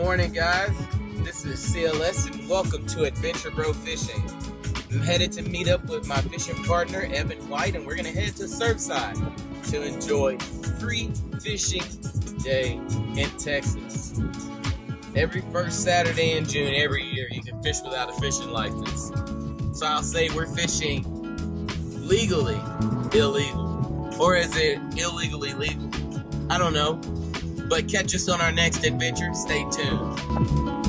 morning, guys. This is CLS, and welcome to Adventure Bro Fishing. I'm headed to meet up with my fishing partner, Evan White, and we're to head to Surfside to enjoy free fishing day in Texas. Every first Saturday in June, every year, you can fish without a fishing license. So I'll say we're fishing legally illegal. Or is it illegally legal? I don't know. But catch us on our next adventure. Stay tuned.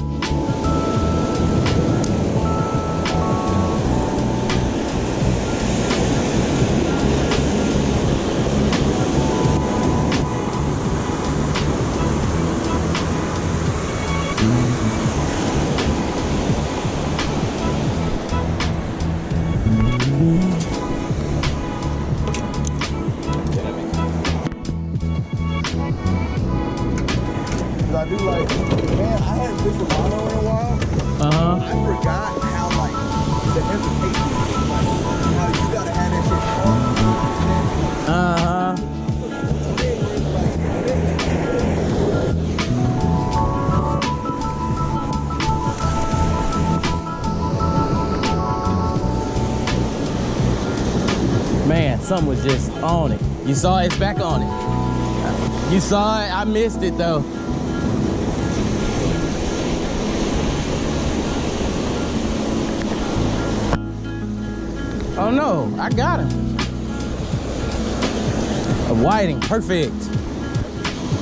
Man, something was just on it. You saw it, it's back on it. You saw it, I missed it though. Oh no, I got him. A whiting, perfect.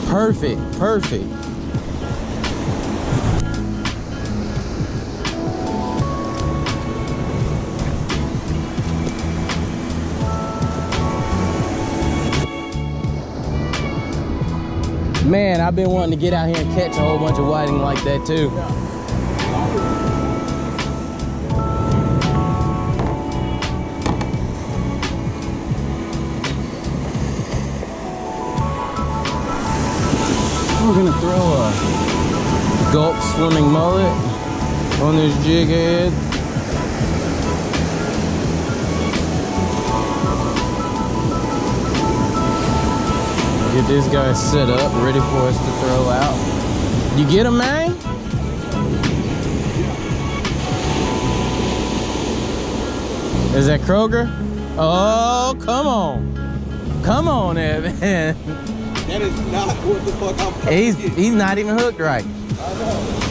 Perfect, perfect. Man, I've been wanting to get out here and catch a whole bunch of whiting like that too. We're gonna throw a gulp swimming mullet on this jig head. Get this guy set up, ready for us to throw out. You get him, man? Is that croaker? Oh, come on. Come on, Evan. That is not what the fuck I'm He's he's not even hooked right. I know.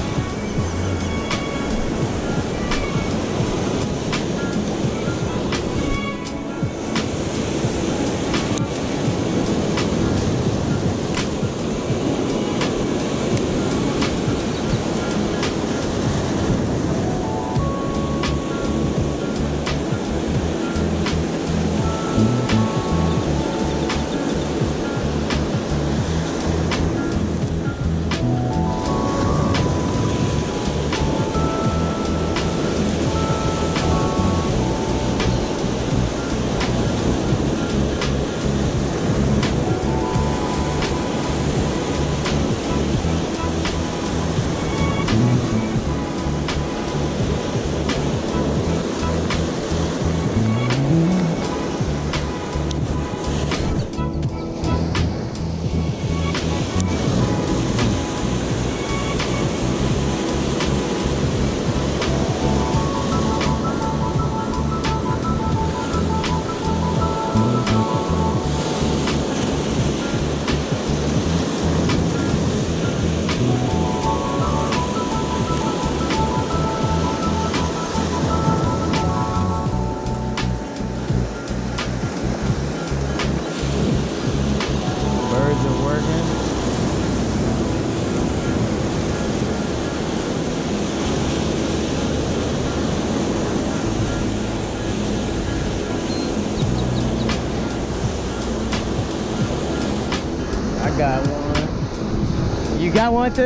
Got one too?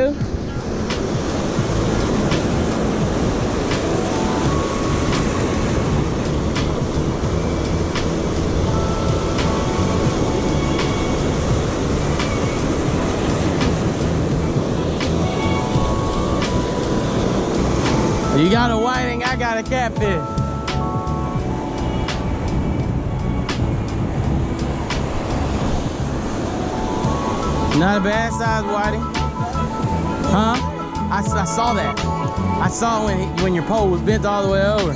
You got a whiting, I got a catfish. Not a bad size whiting. Huh? I saw that. I saw when he, when your pole was bent all the way over. I.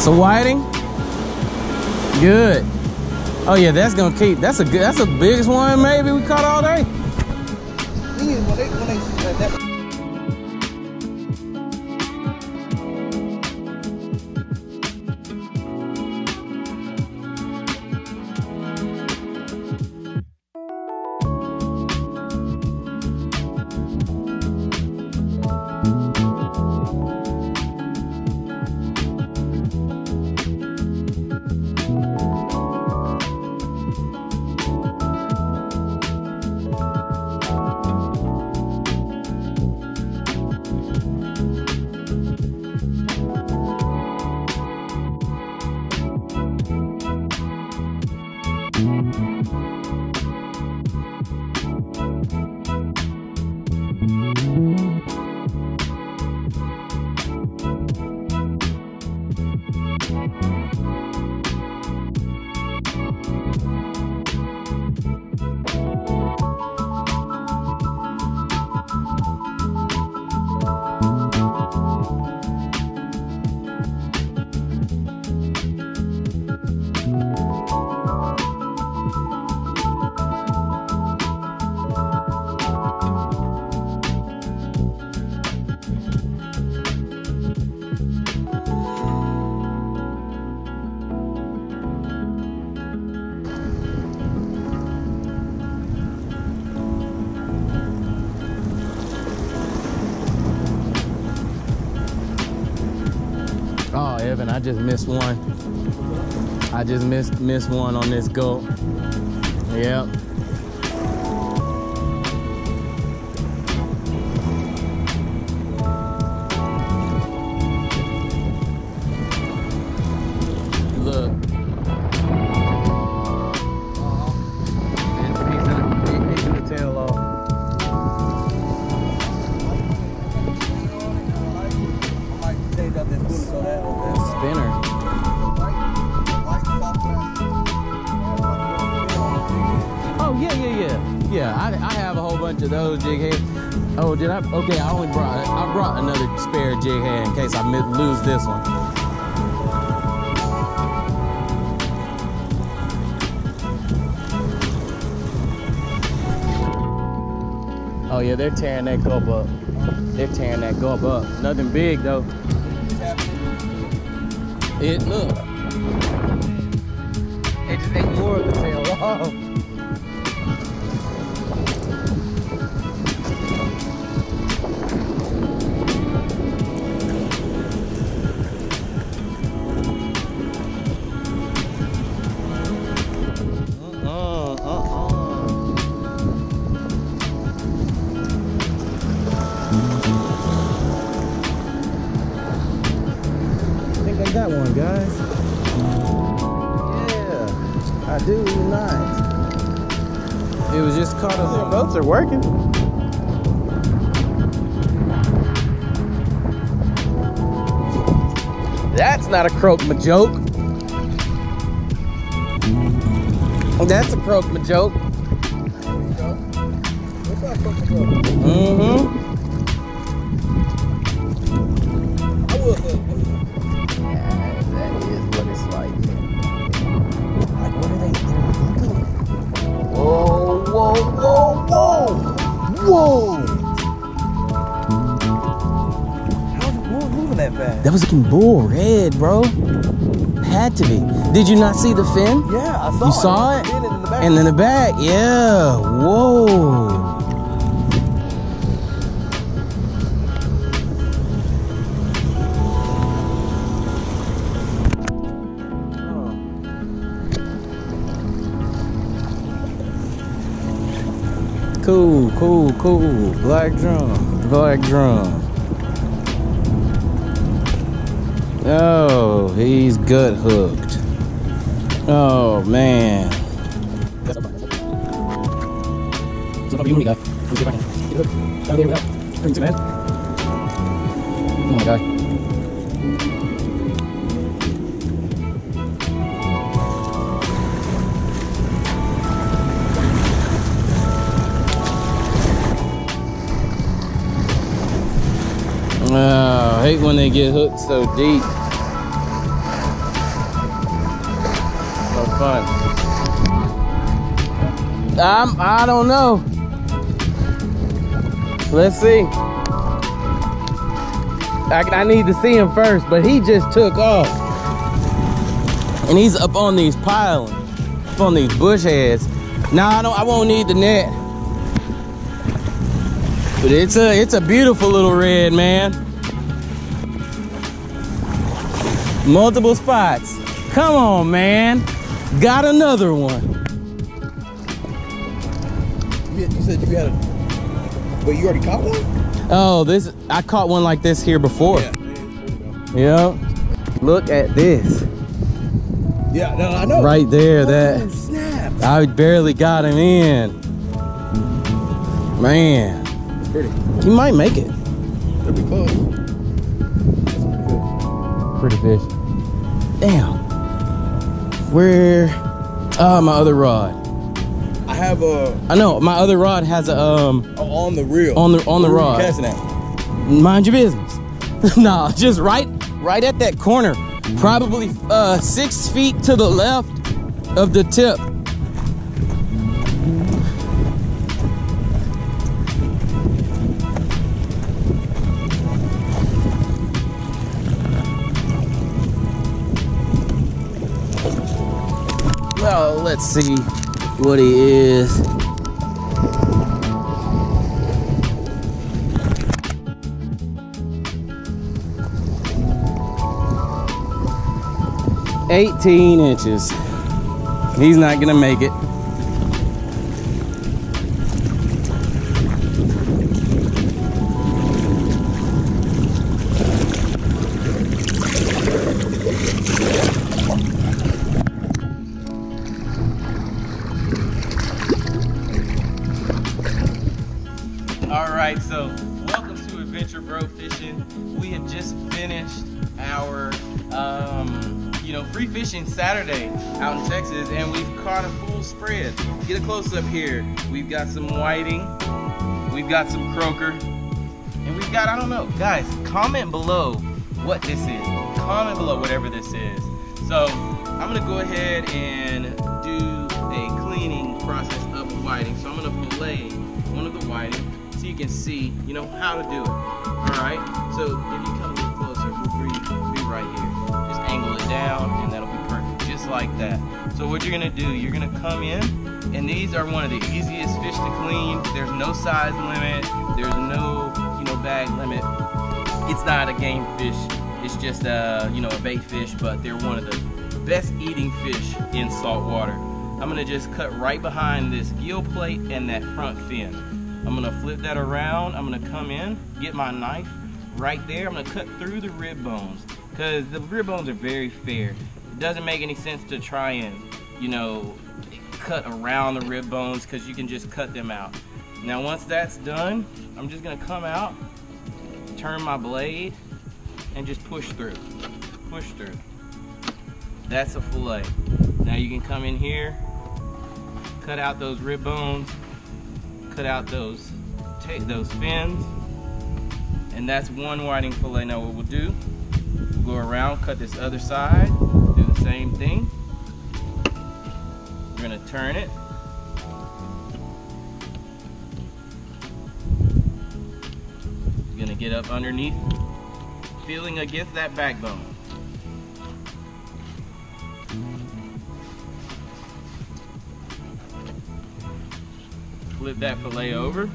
So whiting? Good. Oh yeah, that's gonna keep. That's a good. That's the biggest one maybe we caught all day. Just missed one. I just missed missed one on this goat. Yep. Spare jig in case I lose this one. Oh yeah, they're tearing that gulp up. They're tearing that gulp up. Nothing big though. It look. Ate more of the tail off. Up. Are working. That's not a croak my joke. That's a croak my joke. What's that fucking brother? Mm-hmm. Whoa! Whoa! how's it moving, moving that fast? That was looking bull red, bro. Had to be. Did you not see the fin? Yeah, I saw You it. saw it? In the back. And in the back, yeah. Whoa. Cool, cool. Cool. Black drum, black drum. Oh, he's gut hooked. Oh man. Oh my god. Hate when they get hooked so deep. Fun. I'm, I don't know. Let's see. I, I need to see him first, but he just took off. And he's up on these pilings, up on these bush heads. Now I don't I won't need the net. But it's a it's a beautiful little red, man. Multiple spots. Come on, man. Got another one. You, you said you had a. But you already caught one? Oh, this I caught one like this here before. Yeah. Yep. Look at this. Yeah, no, I know. Right there, Oh, that snap. I barely got him in. Man, It's pretty. he might make it. It'll be close. That's pretty good. Pretty fish. Damn. Where? Ah, my other rod. I have a I know my other rod has a um oh, on the reel. on the on the rod. Casting at? Mind your business. nah, just right right at that corner. Probably uh six feet to the left of the tip. Let's see what he is. Eighteen inches. He's not gonna make it. Here. We've got some whiting, we've got some croaker, and we've got I don't know, guys. Comment below what this is. Comment below whatever this is. So I'm gonna go ahead and do a cleaning process of the whiting. So I'm gonna fillet one of the whiting so you can see, you know, how to do it. All right. So if you come a little closer, we'll be, right here. Just angle it down, and that'll be perfect, just like that. So what you're gonna do, you're gonna come in, and these are one of the easiest fish to clean. There's no size limit. There's no, you know, bag limit. It's not a game fish. It's just a, you know, a bait fish, but they're one of the best eating fish in salt water. I'm gonna just cut right behind this gill plate and that front fin. I'm gonna flip that around. I'm gonna come in, get my knife right there. I'm gonna cut through the rib bones because the rib bones are very fair. It doesn't make any sense to try and, you know, cut around the rib bones because you can just cut them out. Now once that's done, I'm just gonna come out, turn my blade, and just push through. Push through. That's a fillet. Now you can come in here, cut out those rib bones, cut out those ta- those fins, and that's one whiting fillet. Now what we'll do, we'll go around, cut this other side, do the same thing. We're gonna turn it. You're gonna get up underneath, feeling against that backbone. Flip that fillet over.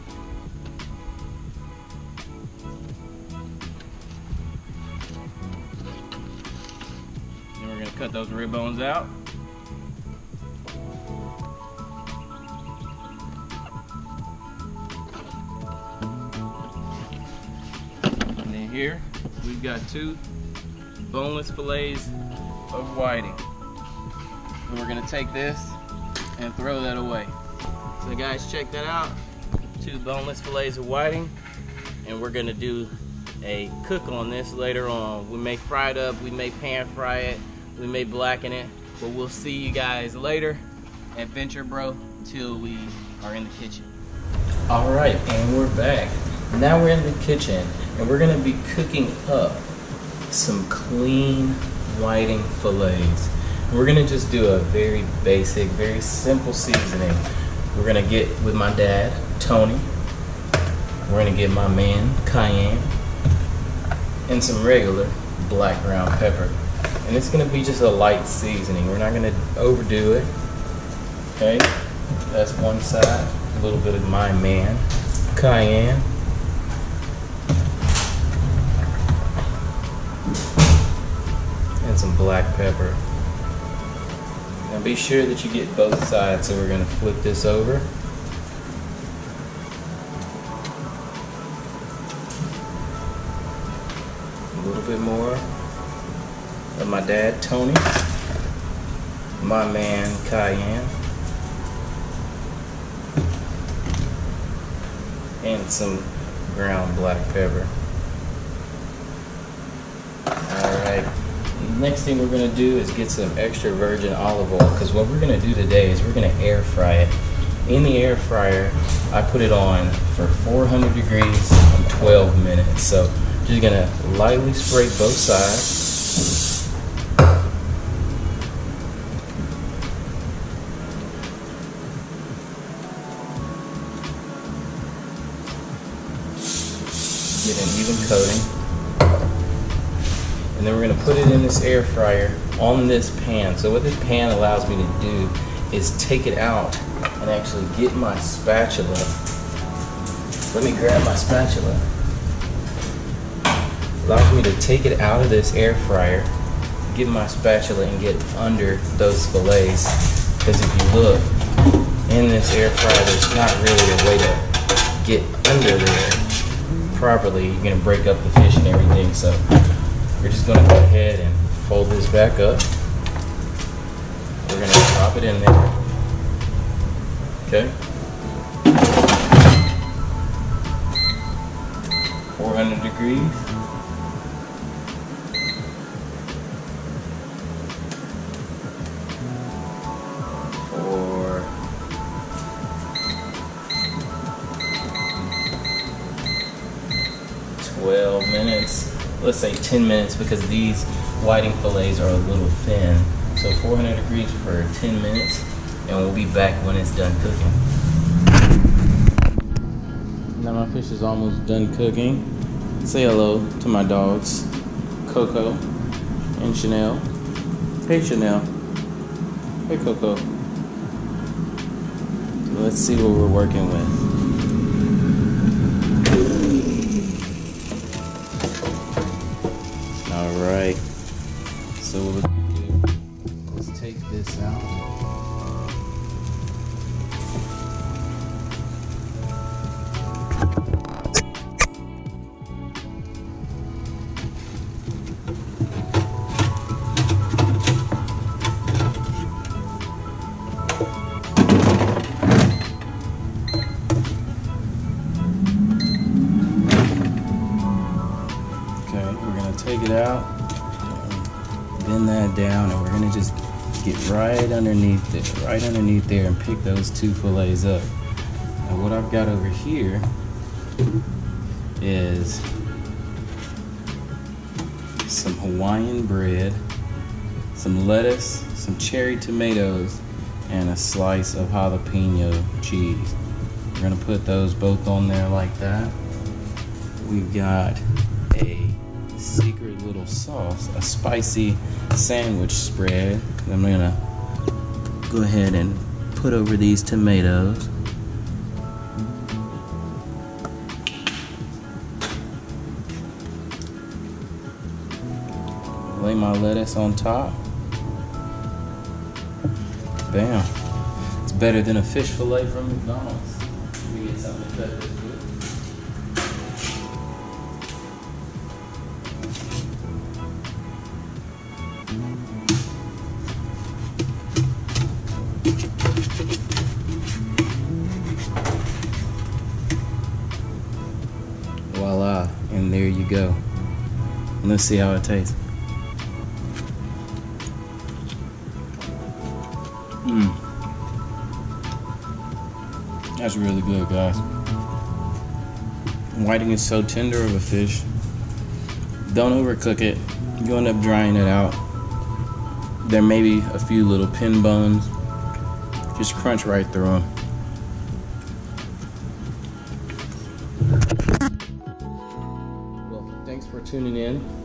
Then we're gonna cut those rib bones out. Here we've got two boneless fillets of whiting. And we're gonna take this and throw that away. So guys, check that out. Two boneless fillets of whiting. And we're gonna do a cook on this later on. We may fry it up, we may pan fry it, we may blacken it, but we'll see you guys later Adventure Bro till we are in the kitchen. All right, and we're back. Now we're in the kitchen, and we're gonna be cooking up some clean whiting fillets. We're gonna just do a very basic, very simple seasoning. We're gonna get with my dad, Tony. We're gonna get my man, Cayenne, and some regular black ground pepper. And it's gonna be just a light seasoning. We're not gonna overdo it. Okay, that's one side. A little bit of my man, Cayenne. Black pepper. Now be sure that you get both sides, so we're gonna flip this over. A little bit more of my dad, Tony. My man, Cayenne. And some ground black pepper. Alright. Next thing we're going to do is get some extra virgin olive oil because what we're going to do today is we're going to air fry it. In the air fryer, I put it on for 400 degrees and 12 minutes. So just going to lightly spray both sides. Get an even coating. And then we're gonna put it in this air fryer on this pan. So what this pan allows me to do is take it out and actually get my spatula. Let me grab my spatula. Allows me to take it out of this air fryer, get my spatula and get under those fillets. Because if you look in this air fryer, there's not really a way to get under there properly. You're gonna break up the fish and everything. So we're just gonna go ahead and fold this back up. We're gonna drop it in there. Okay. 400 degrees. Let's say 10 minutes because these whiting fillets are a little thin. So 400 degrees for 10 minutes and we'll be back when it's done cooking. Now my fish is almost done cooking. Say hello to my dogs, Coco and Chanel. Hey Chanel. Hey Coco. Let's see what we're working with. All right. So gonna do take this out. Take it out, bend that down, and we're gonna just get right underneath it, right underneath there, and pick those two fillets up. And what I've got over here is some Hawaiian bread, some lettuce, some cherry tomatoes, and a slice of jalapeno cheese. We're gonna put those both on there like that. We've got secret little sauce, a spicy sandwich spread. I'm gonna go ahead and put over these tomatoes. Lay my lettuce on top. Bam. It's better than a fish fillet from McDonald's. Let me get something to Let's see how it tastes. Mmm. That's really good, guys. Whiting is so tender of a fish. Don't overcook it. You end up drying it out. There may be a few little pin bones. Just crunch right through them. Well, thanks for tuning in.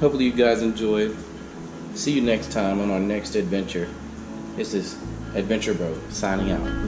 Hopefully, you guys enjoyed. See you next time on our next adventure. This is Adventure Bro signing out.